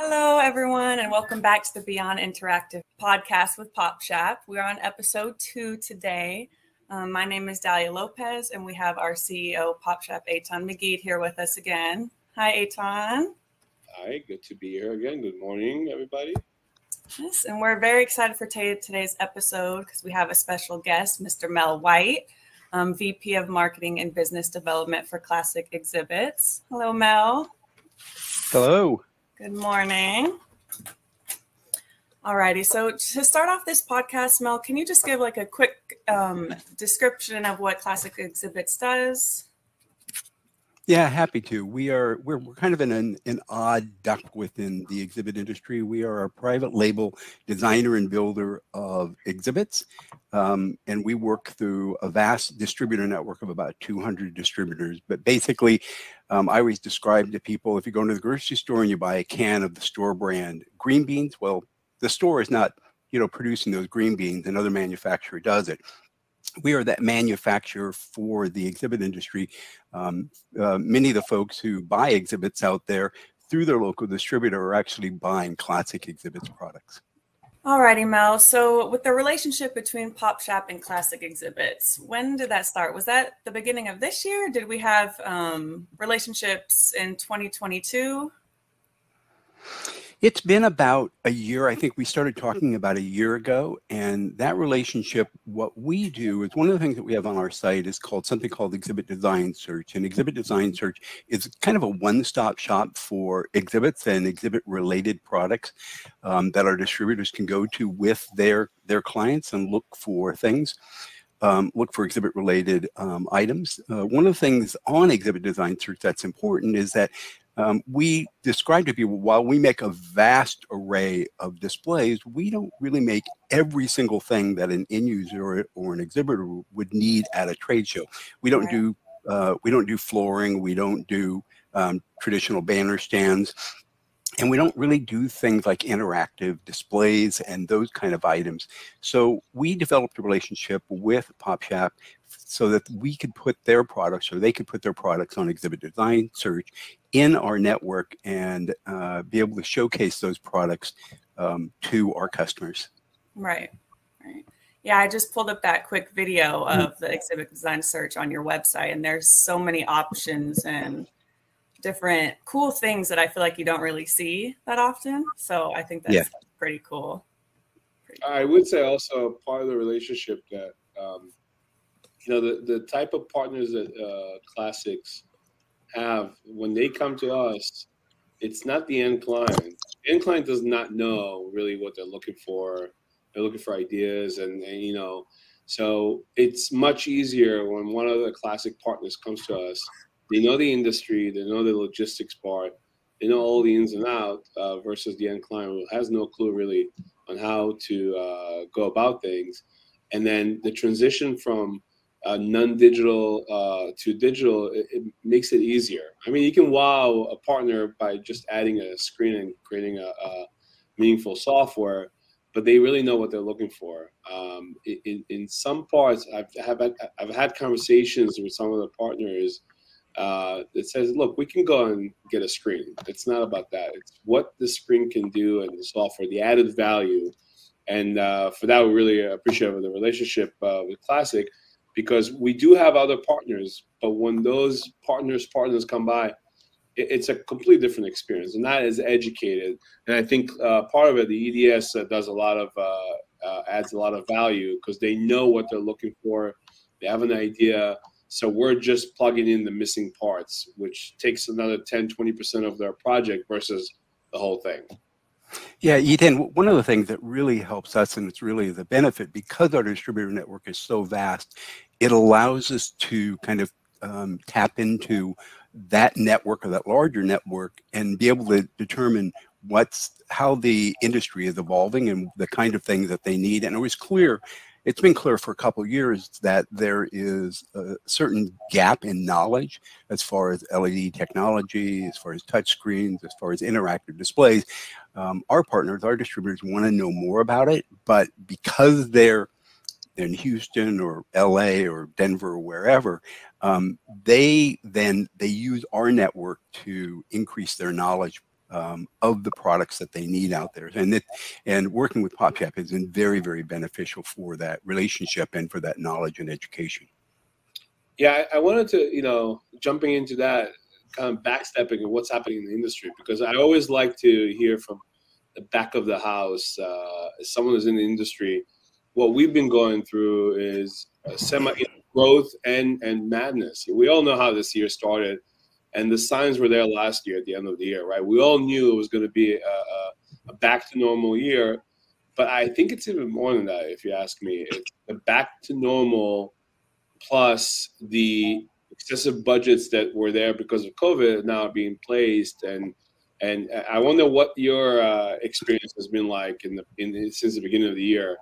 Hello, everyone, and welcome back to the Beyond Interactive podcast with PopShap. We're on episode two today. Um, my name is Dalia Lopez, and we have our CEO, PopShap, Eitan Magid, here with us again. Hi, Eitan. Hi, good to be here again. Good morning, everybody. Yes, and we're very excited for today's episode because we have a special guest, Mr. Mel White, um, VP of Marketing and Business Development for Classic Exhibits. Hello, Mel. Hello. Good morning. Alrighty, so to start off this podcast, Mel, can you just give like a quick um, description of what Classic Exhibits does? Yeah, happy to. We are we're, we're kind of in an, an odd duck within the exhibit industry. We are a private label designer and builder of exhibits, um, and we work through a vast distributor network of about 200 distributors. But basically, um, I always describe to people if you go into the grocery store and you buy a can of the store brand green beans, well, the store is not you know producing those green beans; another manufacturer does it we are that manufacturer for the exhibit industry. Um, uh, many of the folks who buy exhibits out there through their local distributor are actually buying classic exhibits products. Alrighty, Mel. So, with the relationship between PopShap and Classic Exhibits, when did that start? Was that the beginning of this year? Did we have um, relationships in 2022? It's been about a year. I think we started talking about a year ago. And that relationship, what we do is one of the things that we have on our site is called something called Exhibit Design Search. And Exhibit Design Search is kind of a one stop shop for exhibits and exhibit related products um, that our distributors can go to with their, their clients and look for things. Um, look for exhibit related um, items. Uh, one of the things on exhibit design search that's important is that um, we describe to people while we make a vast array of displays, we don't really make every single thing that an end user or, or an exhibitor would need at a trade show. We don't do uh, we don't do flooring, we don't do um, traditional banner stands, and we don't really do things like interactive displays and those kind of items. So we developed a relationship with PopShap so that we could put their products or they could put their products on exhibit design search in our network and uh, be able to showcase those products um, to our customers. Right, right. Yeah, I just pulled up that quick video mm-hmm. of the exhibit design search on your website, and there's so many options and different cool things that I feel like you don't really see that often. So I think that's yeah. pretty cool. Pretty cool. I would say also part of the relationship that um, you know the the type of partners that uh, classics have when they come to us, it's not the end client. The end client does not know really what they're looking for. They're looking for ideas, and, and you know, so it's much easier when one of the classic partners comes to us. They know the industry, they know the logistics part, they know all the ins and outs, uh, versus the end client who has no clue really on how to uh, go about things. And then the transition from uh, non-digital uh, to digital, it, it, makes it easier. I mean, you can wow a partner by just adding a screen and creating a, a meaningful software, but they really know what they're looking for. Um, in, in some parts, I've have had, I've had conversations with some of the partners uh, that says, "Look, we can go and get a screen. It's not about that. It's what the screen can do and the software, the added value." And uh, for that, we really appreciate the relationship uh, with Classic because we do have other partners, but when those partners partners come by, it, it's a completely different experience, and that is educated. And I think uh, part of it, the EDS uh, does a lot of uh, uh, adds a lot of value because they know what they're looking for, they have an idea. So we're just plugging in the missing parts, which takes another 10, 20% of their project versus the whole thing. Yeah, Eitan, one of the things that really helps us, and it's really the benefit because our distributor network is so vast, it allows us to kind of um, tap into that network or that larger network and be able to determine what's how the industry is evolving and the kind of things that they need. And it was clear it's been clear for a couple years that there is a certain gap in knowledge as far as LED technology, as far as touch screens, as far as interactive displays. Um, our partners, our distributors want to know more about it, but because they're in Houston or LA or Denver or wherever, um, they then they use our network to increase their knowledge um, of the products that they need out there. And it, and working with PopShap has been very, very beneficial for that relationship and for that knowledge and education. Yeah, I, I wanted to, you know, jumping into that, kind of backstepping and what's happening in the industry, because I always like to hear from the back of the house, uh, someone who's in the industry, what we've been going through is semi growth and and madness. We all know how this year started and the signs were there last year at the end of the year, right? We all knew it was going to be a, a, a, back to normal year, but I think it's even more than that. If you ask me, it's the back to normal plus the excessive budgets that were there because of COVID now being placed, and and I wonder what your uh, experience has been like in the in since the beginning of the year.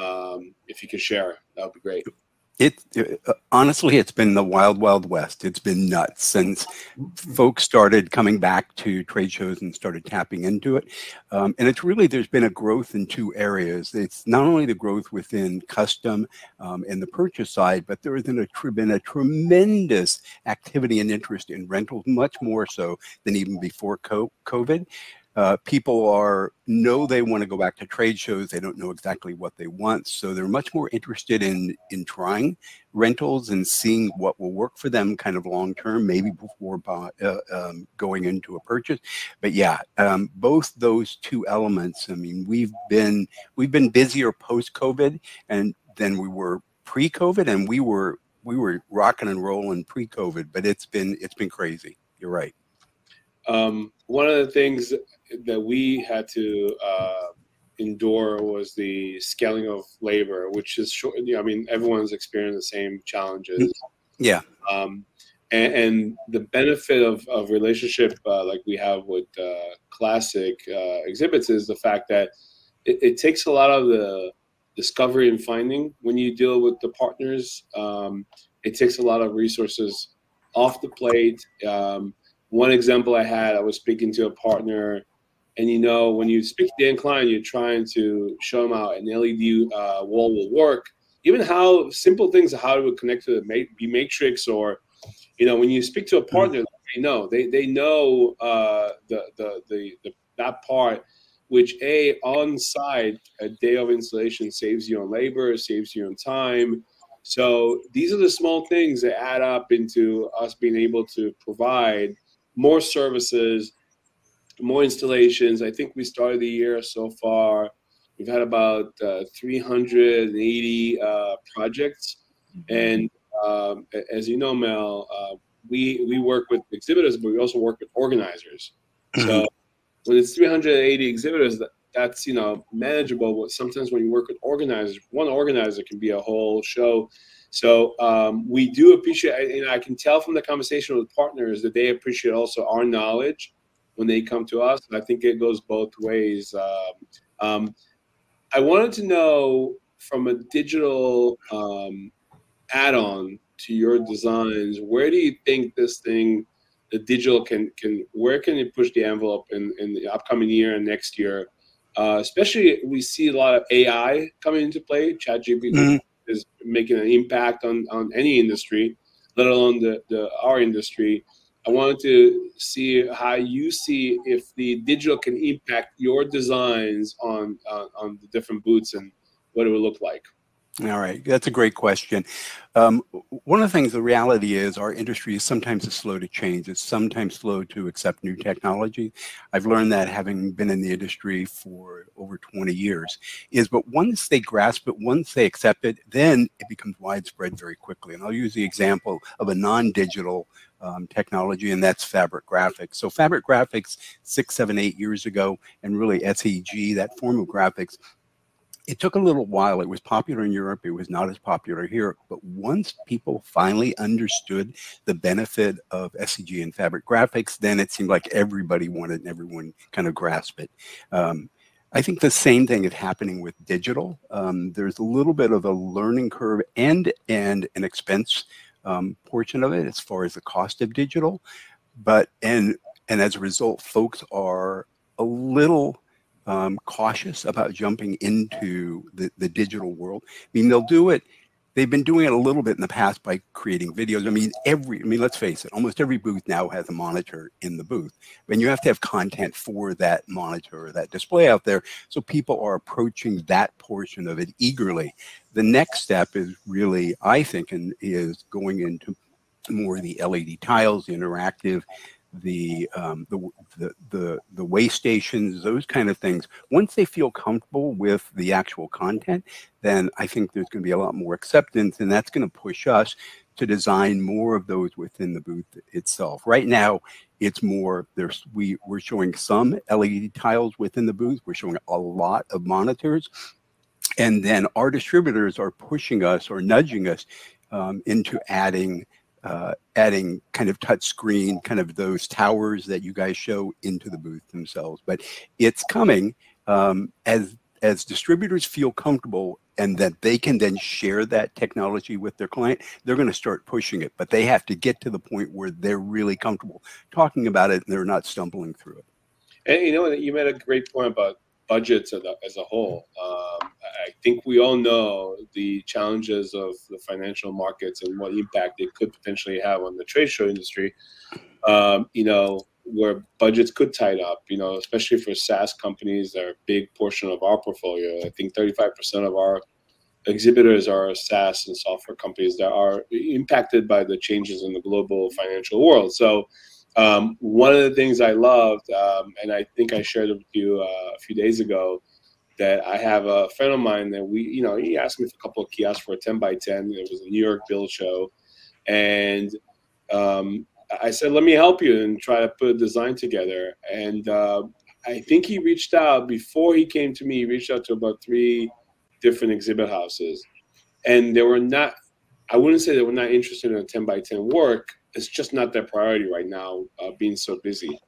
Um, if you could share, that would be great. It, it, uh, honestly, it's been the wild, wild west. It's been nuts since folks started coming back to trade shows and started tapping into it. Um, and it's really there's been a growth in two areas. It's not only the growth within custom um, and the purchase side, but there has been a, been a tremendous activity and interest in rentals, much more so than even before COVID. Uh, people are know they want to go back to trade shows. They don't know exactly what they want, so they're much more interested in in trying rentals and seeing what will work for them, kind of long term, maybe before uh, um, going into a purchase. But yeah, um, both those two elements. I mean, we've been we've been busier post COVID and than we were pre COVID, and we were we were rocking and rolling pre COVID. But it's been it's been crazy. You're right. Um, one of the things that we had to uh, endure was the scaling of labor, which is short. You know, I mean, everyone's experienced the same challenges. Yeah. Um, and, and, the benefit of, of relationship uh, like we have with uh, classic uh, exhibits is the fact that it, it, takes a lot of the discovery and finding when you deal with the partners. Um, it takes a lot of resources off the plate. Um, one example I had, I was speaking to a partner and you know, when you speak to end client, you're trying to show him how an LED uh, wall will work. Even how simple things, how it would connect to the B matrix, or you know, when you speak to a mm-hmm. partner, they know they they know uh, the, the, the the that part, which a on site a day of installation saves you on labor, saves you on time. So these are the small things that add up into us being able to provide more services more installations. I think we started the year so far. We've had about uh, 380 uh, projects, mm-hmm. and um, as you know, Mel, uh, we we work with exhibitors, but we also work with organizers. Mm-hmm. So when it's 380 exhibitors, that, that's you know manageable. But sometimes when you work with organizers, one organizer can be a whole show. So um, we do appreciate, and I can tell from the conversation with partners that they appreciate also our knowledge when they come to us. I think it goes both ways. Um, um, I wanted to know from a digital um, add-on to your designs, where do you think this thing, the digital can can where can it push the envelope in, in the upcoming year and next year? Uh, especially, we see a lot of AI coming into play. ChatGPT mm-hmm. is making an impact on on any industry, let alone the, the our industry. I wanted to see how you see if the digital can impact your designs on uh, on the different boots and what it would look like. All right, that's a great question. Um, one of the things, the reality is our industry is sometimes slow to change. It's sometimes slow to accept new technology. I've learned that having been in the industry for over 20 years is, but once they grasp it, once they accept it, then it becomes widespread very quickly. And I'll use the example of a non-digital um, technology, and that's fabric graphics. So fabric graphics six, seven, eight years ago, and really SEG, that form of graphics, it took a little while. It was popular in Europe. It was not as popular here. But once people finally understood the benefit of SEG and fabric graphics, then it seemed like everybody wanted and everyone kind of grasped it. Um, I think the same thing is happening with digital. Um, there's a little bit of a learning curve and and an expense um, portion of it as far as the cost of digital, but and and as a result, folks are a little um, cautious about jumping into the, the digital world. I mean, they'll do it they've been doing it a little bit in the past by creating videos. I mean, every, I mean, let's face it, almost every booth now has a monitor in the booth. And you have to have content for that monitor or that display out there. So people are approaching that portion of it eagerly. The next step is really, I think, and is going into more of the LED tiles, the interactive, the, um, the, the, the, the way stations, those kind of things. Once they feel comfortable with the actual content, then I think there's going to be a lot more acceptance, and that's going to push us to design more of those within the booth itself. Right now, it's more there's we we're showing some LED tiles within the booth. We're showing a lot of monitors, and then our distributors are pushing us or nudging us um, into adding uh, adding kind of touch screen, kind of those towers that you guys show into the booth themselves. But it's coming um, as as distributors feel comfortable and that they can then share that technology with their client, they're going to start pushing it. But they have to get to the point where they're really comfortable talking about it and they're not stumbling through it. And you know, you made a great point about budgets as a, as a whole. Um, I think we all know the challenges of the financial markets and what impact it could potentially have on the trade show industry. Um, you know, where budgets could tight up, you know, especially for SaaS companies that are a big portion of our portfolio. I think 35% of our exhibitors are SaaS and software companies that are impacted by the changes in the global financial world. So, um, one of the things I loved, um, and I think I shared it with you uh, a few days ago, that I have a friend of mine that we, you know, he asked me for a couple of kiosks for a 10 by 10. It was a New York build show. And um, I said, let me help you and try to put a design together. And uh, I think he reached out before he came to me, he reached out to about three different exhibit houses. And they were not, I wouldn't say they were not interested in a 10 by 10 work, it's just not their priority right now, uh, being so busy.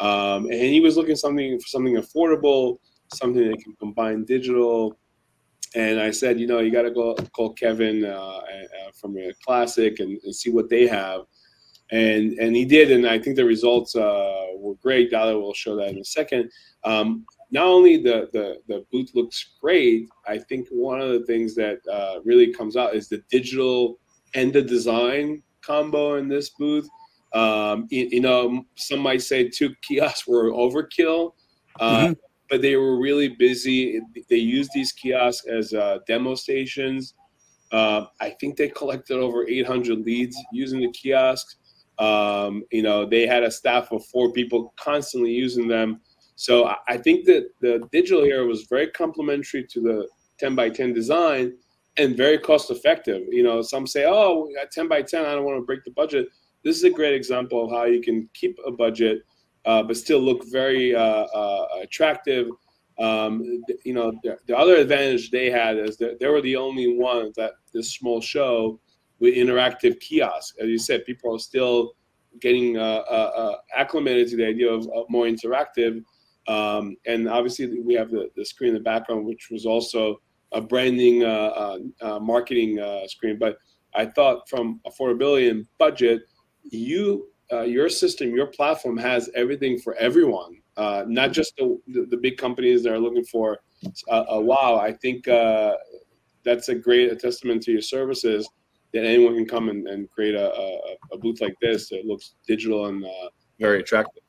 Um, and he was looking something for something affordable, something that can combine digital. And I said, you know, you got to go call Kevin uh, uh, from a classic and, and, see what they have. And and he did, and I think the results uh, were great. Dalia will show that in a second. Um, not only the, the the booth looks great, I think one of the things that uh, really comes out is the digital and the design combo in this booth. Um, you, you, know, some might say two kiosks were overkill, uh, mm-hmm. but they were really busy. They used these kiosks as uh, demo stations. Uh, I think they collected over 800 leads using the kiosks. Um, you know, they had a staff of four people constantly using them. So I think that the digital here was very complementary to the 10 by 10 design and very cost effective. You know, some say, oh, at 10 by 10, I don't want to break the budget. This is a great example of how you can keep a budget, uh, but still look very uh, uh, attractive. Um, you know, the, the, other advantage they had is that they were the only ones that this small show with interactive kiosks. As you said, people are still getting uh, uh, uh, acclimated to the idea of, of more interactive. Um, and obviously, we have the, the screen in the background, which was also a branding uh, uh, uh, marketing screen. But I thought from affordability and budget, you your system, your platform has everything for everyone, not just the, the, big companies that are looking for a, wow. I think that's a great a testament to your services that anyone can come and, and create a, a, a, booth like this that looks digital and uh, very attractive.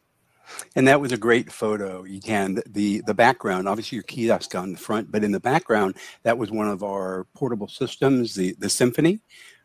And that was a great photo. You can the the background, obviously your kiosk on the front, but in the background, that was one of our portable systems, the the Symphony,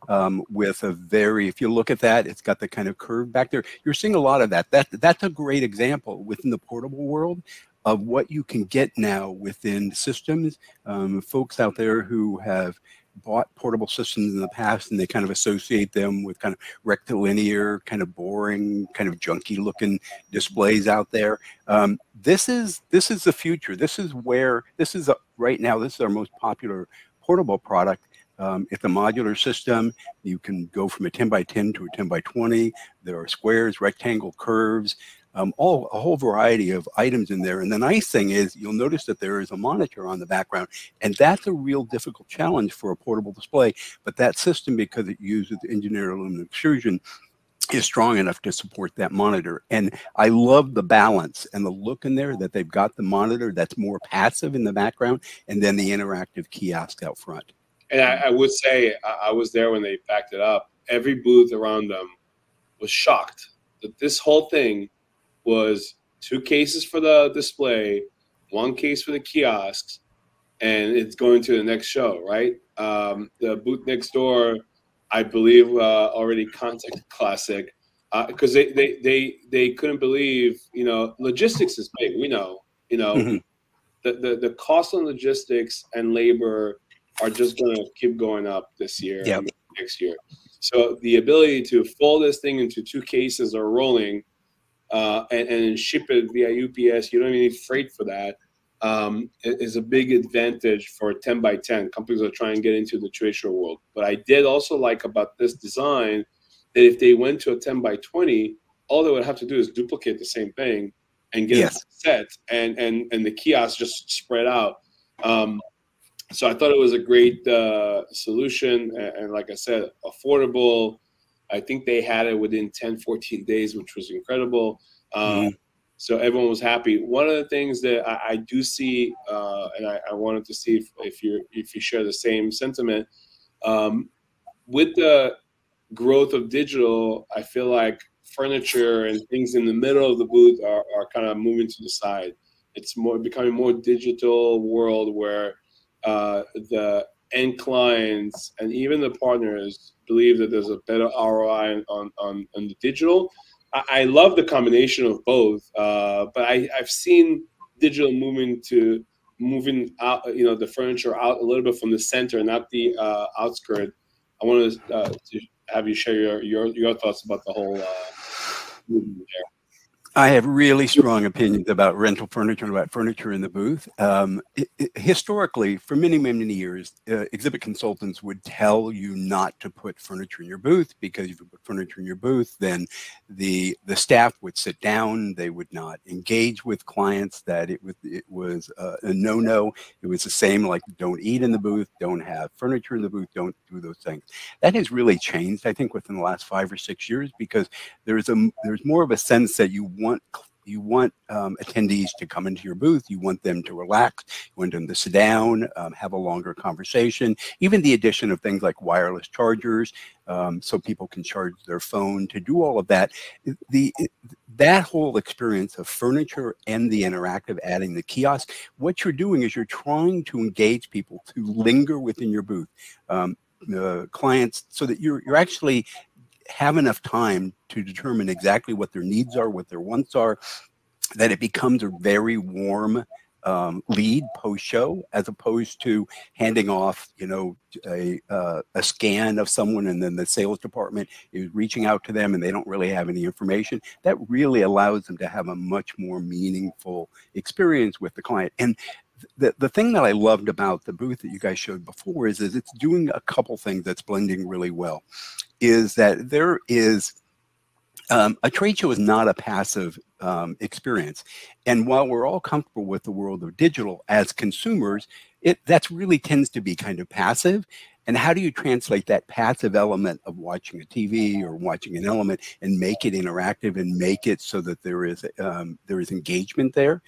um, with a very. If you look at that, it's got the kind of curve back there. You're seeing a lot of that. That that's a great example within the portable world of what you can get now within systems. Um, folks out there who have bought portable systems in the past and they kind of associate them with kind of rectilinear, kind of boring, kind of junky looking displays out there. Um, this is this is the future. This is where this is a, right now. This is our most popular portable product. Um, it's a modular system. You can go from a 10 by 10 to a 10 by 20. There are squares, rectangle curves um, all a whole variety of items in there. And the nice thing is you'll notice that there is a monitor on the background, and that's a real difficult challenge for a portable display. But that system, because it uses engineered aluminum extrusion, is strong enough to support that monitor. And I love the balance and the look in there that they've got the monitor that's more passive in the background and then the interactive kiosk out front. And I, I would say I, I was there when they backed it up. Every booth around them was shocked that this whole thing was two cases for the display, one case for the kiosks, and it's going to the next show, right? Um, the booth next door, I believe, uh, already contacted Classic because uh, they, they they they couldn't believe, you know, logistics is big. We know, you know, mm-hmm. the, the the cost on logistics and labor are just going to keep going up this year, yep. next year. So the ability to fold this thing into two cases or rolling uh, and, and, ship it via UPS, you don't even need freight for that. Um, is a big advantage for 10 by 10 companies are try and get into the trade show world. But I did also like about this design that if they went to a 10 by 20, all they would have to do is duplicate the same thing and get yes. it set and, and, and the kiosk just spread out. Um, so I thought it was a great uh, solution. And, and, like I said, affordable. I think they had it within 10, 14 days, which was incredible. Um, mm-hmm. So everyone was happy. One of the things that I, I do see, uh, and I, I, wanted to see if, if you if you share the same sentiment, um, with the growth of digital, I feel like furniture and things in the middle of the booth are, are kind of moving to the side. It's more becoming more digital world where uh, the end clients and even the partners believe that there's a better ROI on, on, on the digital. I, I, love the combination of both, uh, but I, I've seen digital moving to moving out, you know, the furniture out a little bit from the center, not the uh, outskirt. I want to, uh, to have you share your, your, your thoughts about the whole uh, movement there. I have really strong opinions about rental furniture and about furniture in the booth. Um, it, it, historically, for many, many years, uh, exhibit consultants would tell you not to put furniture in your booth because if you put furniture in your booth, then the the staff would sit down. They would not engage with clients. That it was it was uh, a no no. It was the same like don't eat in the booth, don't have furniture in the booth, don't do those things. That has really changed, I think, within the last five or six years because there's a there's more of a sense that you want you want um, attendees to come into your booth. You want them to relax. You want them to sit down, um, have a longer conversation. Even the addition of things like wireless chargers, um, so people can charge their phone. To do all of that, the that whole experience of furniture and the interactive, adding the kiosk. What you're doing is you're trying to engage people to linger within your booth. Um, the clients so that you're you're actually have enough time to determine exactly what their needs are, what their wants are, that it becomes a very warm um, lead post show as opposed to handing off, you know, a, uh, a scan of someone and then the sales department is reaching out to them and they don't really have any information. That really allows them to have a much more meaningful experience with the client. And the, the thing that I loved about the booth that you guys showed before is, is it's doing a couple things that's blending really well. Is that there is um, a trade show is not a passive um, experience. And while we're all comfortable with the world of digital as consumers, it that's really tends to be kind of passive. And how do you translate that passive element of watching a TV or watching an element and make it interactive and make it so that there is um, there is engagement there?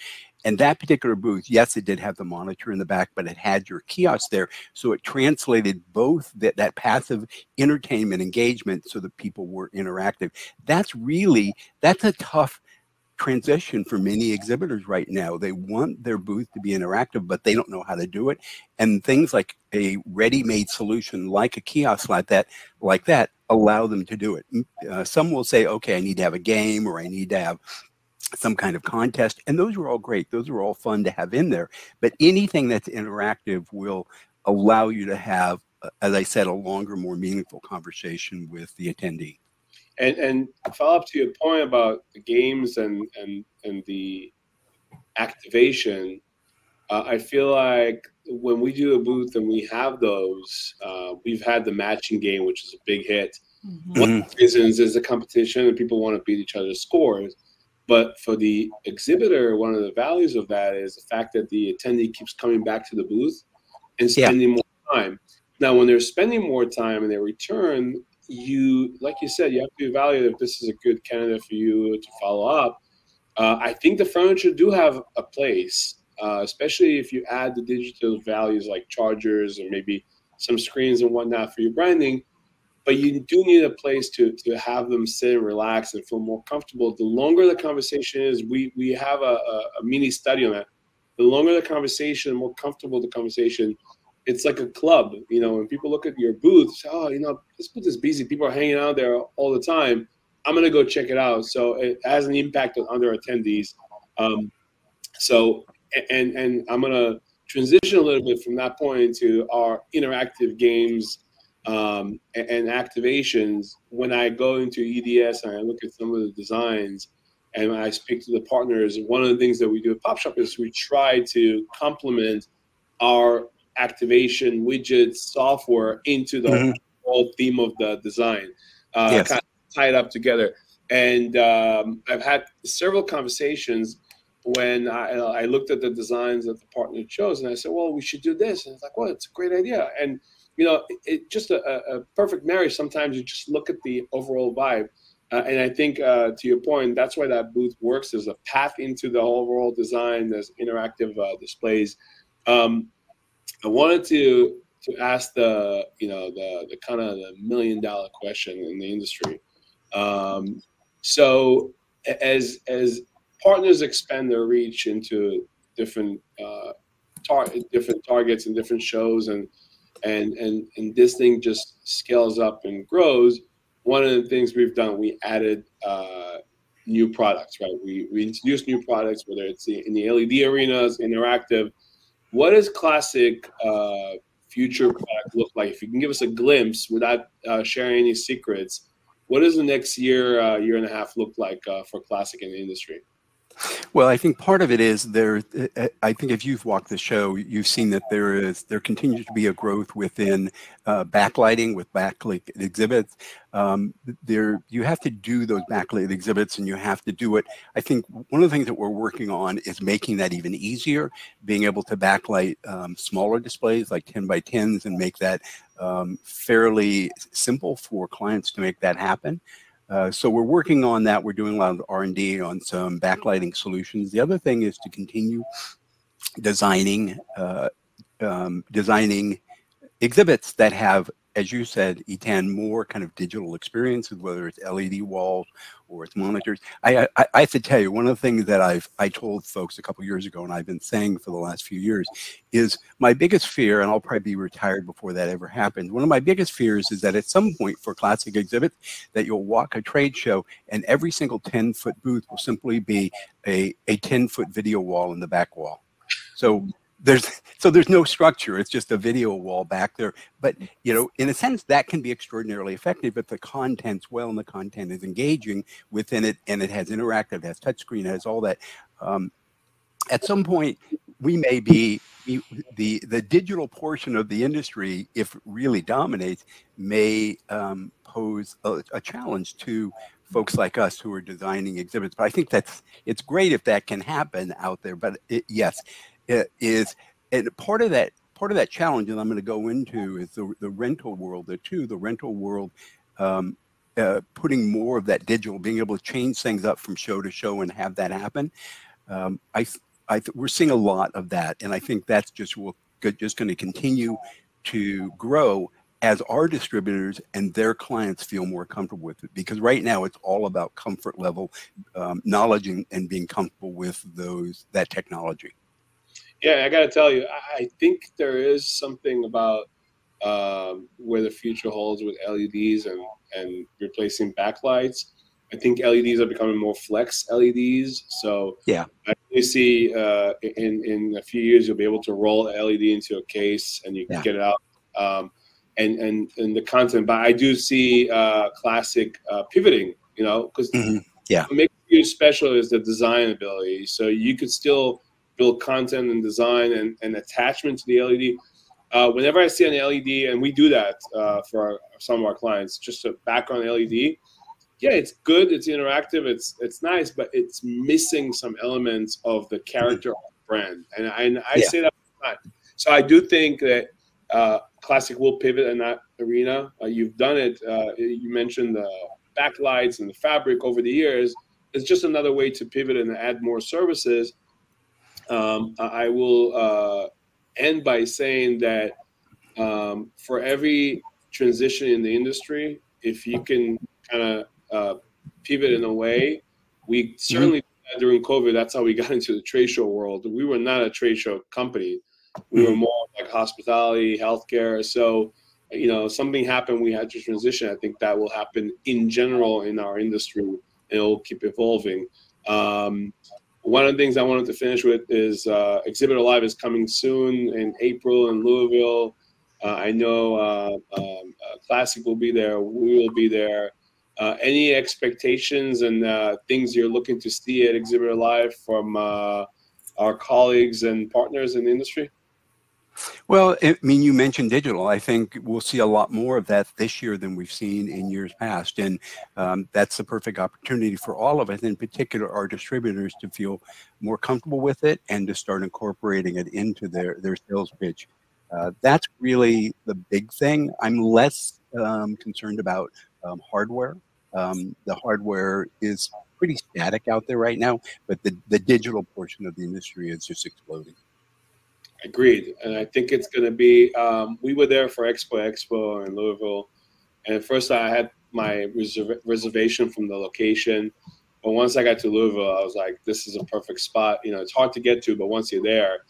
And that particular booth, yes, it did have the monitor in the back, but it had your kiosk there. So it translated both that, that passive entertainment engagement so that people were interactive. That's really, that's a tough transition for many exhibitors right now. They want their booth to be interactive, but they don't know how to do it. And things like a ready-made solution, like a kiosk like that, like that, allow them to do it. Uh, some will say, okay, I need to have a game or I need to have some kind of contest. And those are all great. Those are all fun to have in there. But anything that's interactive will allow you to have, uh, as I said, a longer, more meaningful conversation with the attendee. And and follow up to your point about the games and and and the activation, uh, I feel like when we do a booth and we have those, uh, we've had the matching game, which is a big hit. Mm-hmm. One of the reasons is a competition and people want to beat each other's scores. But for the exhibitor, one of the values of that is the fact that the attendee keeps coming back to the booth and spending yeah. more time. Now, when they're spending more time and they return, you, like you said, you have to evaluate if this is a good candidate for you to follow up. Uh, I think the furniture do have a place, uh, especially if you add the digital values like chargers or maybe some screens and whatnot for your branding. But you do need a place to to have them sit and relax and feel more comfortable. The longer the conversation is, we we have a, a, a mini study on that. The longer the conversation, the more comfortable the conversation, it's like a club. You know, when people look at your booth, say, oh, you know, this booth is busy. People are hanging out there all the time. I'm gonna go check it out. So it has an impact on other attendees. Um, so and and I'm gonna transition a little bit from that point to our interactive games um, and, and, activations. When I go into EDS and I look at some of the designs and I speak to the partners, one of the things that we do at PopShap is we try to complement our activation widget software into the mm-hmm. whole theme of the design. Uh, yes. kind of tie it up together. And um, I've had several conversations when I, I, looked at the designs that the partner chose, and I said, "Well, we should do this." And it's like, "Well, it's a great idea." And you know, it, it just a, a, perfect marriage. Sometimes you just look at the overall vibe, uh, and I think uh, to your point, that's why that booth works. There's a path into the overall design. There's interactive uh, displays. Um, I wanted to to ask the you know the the kind of the million dollar question in the industry. Um, so as as partners expand their reach into different uh, tar- different targets and different shows and and and and this thing just scales up and grows. One of the things we've done we added uh, new products right? We, we introduced new products whether it's in the led arenas interactive. What does classic uh, future product look like? If you can give us a glimpse without uh, sharing any secrets what does the next year uh, year and a half look like uh, for classic in the industry well, I think part of it is there. I think if you've walked the show, you've seen that there is there continues to be a growth within uh, backlighting with backlit exhibits. Um, there, you have to do those backlit exhibits, and you have to do it. I think one of the things that we're working on is making that even easier, being able to backlight um, smaller displays like 10 by 10s and make that um, fairly simple for clients to make that happen. Uh, so we're working on that. We're doing a lot of R&D on some backlighting solutions. The other thing is to continue designing uh, um, designing exhibits that have as you said, Eitan, more kind of digital experiences, whether it's LED walls or it's monitors. I, I, I have to tell you, one of the things that I've I told folks a couple years ago, and I've been saying for the last few years, is my biggest fear, and I'll probably be retired before that ever happens. One of my biggest fears is that at some point for classic exhibits, that you'll walk a trade show and every single 10 foot booth will simply be a, a 10 foot video wall in the back wall. So there's so there's no structure. It's just a video wall back there. But you know in a sense that can be extraordinarily effective if the content's well and the content is engaging within it and it has interactive it has touchscreen has all that. Um, at some point we may be the the digital portion of the industry if it really dominates may um, pose a, a challenge to folks like us who are designing exhibits. But i think that's it's great if that can happen out there. But it, yes is and part of that part of that challenge that I'm going to go into is the, the rental world. The two, the rental world, um, uh, putting more of that digital, being able to change things up from show to show and have that happen. Um, I, I we're seeing a lot of that, and I think that's just will just going to continue to grow as our distributors and their clients feel more comfortable with it. Because right now it's all about comfort level, um, knowledge, and, and being comfortable with those that technology. Yeah, I got to tell you, I think there is something about um, where the future holds with LEDs and, and replacing backlights. I think LEDs are becoming more flex LEDs. So yeah, I really see uh, in in a few years you'll be able to roll LED into a case and you can yeah. get it out. Um, and and and the content, but I do see uh, classic uh, pivoting. You know, because mm-hmm. yeah, what makes you special is the design ability. So you could still build content and design and, and attachment to the LED. Uh, whenever I see an LED, and we do that uh, for our, some of our clients, just a background LED, yeah, it's good, it's interactive, it's it's nice, but it's missing some elements of the character of the brand. And I, and I yeah. say that So I do think that uh, Classic will pivot in that arena. Uh, you've done it. Uh, you mentioned the backlights and the fabric over the years. It's just another way to pivot and add more services um, I will uh, end by saying that um, for every transition in the industry, if you can kind of uh, pivot in a way, we certainly mm-hmm. during COVID, that's how we got into the trade show world. We were not a trade show company. We mm-hmm. were more like hospitality, healthcare. So, you know, something happened, we had to transition. I think that will happen in general in our industry and it'll keep evolving. Um, one of the things I wanted to finish with is uh, Exhibitor Live is coming soon in April in Louisville. Uh, I know uh, um, uh, Classic will be there. We will be there. Uh, any expectations and uh, things you're looking to see at Exhibitor Live from our colleagues and partners in the industry? Well, I mean, you mentioned digital. I think we'll see a lot more of that this year than we've seen in years past. And um, that's the perfect opportunity for all of us, in particular our distributors, to feel more comfortable with it and to start incorporating it into their, their sales pitch. Uh, that's really the big thing. I'm less um, concerned about um, hardware. Um, the hardware is pretty static out there right now, but the, the digital portion of the industry is just exploding. Agreed, and I think it's going to be. Um, we were there for Expo Expo in Louisville, and first I had my reserv- reservation from the location, but once I got to Louisville, I was like, "This is a perfect spot." You know, it's hard to get to, but once you're there,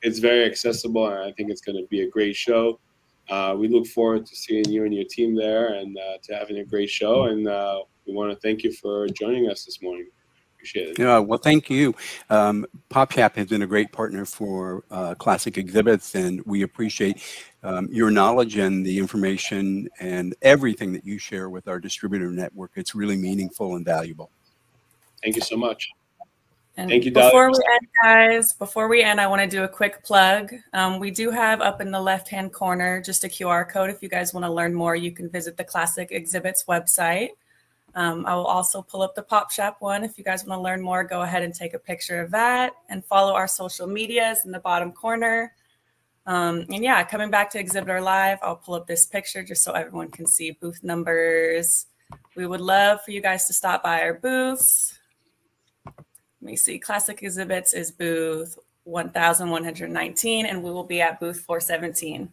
it's very accessible, and I think it's going to be a great show. Uh, we look forward to seeing you and your team there, and uh, to having a great show. And uh, we want to thank you for joining us this morning. Appreciate it. Yeah, well, thank you. Um, PopShap has been a great partner for uh, Classic Exhibits, and we appreciate um, your knowledge and the information and everything that you share with our distributor network. It's really meaningful and valuable. Thank you so much. And Thank you, Doug. Before we end, guys, before we end, I want to do a quick plug. Um, we do have up in the left-hand corner just a QR code. If you guys want to learn more, you can visit the Classic Exhibits website. Um, I will also pull up the PopShap one. If you guys want to learn more, go ahead and take a picture of that and follow our social medias in the bottom corner. Um, and yeah, coming back to Exhibitor Live, I'll pull up this picture just so everyone can see booth numbers. We would love for you guys to stop by our booths. Let me see, Classic Exhibits is booth 1119, and we will be at booth 417.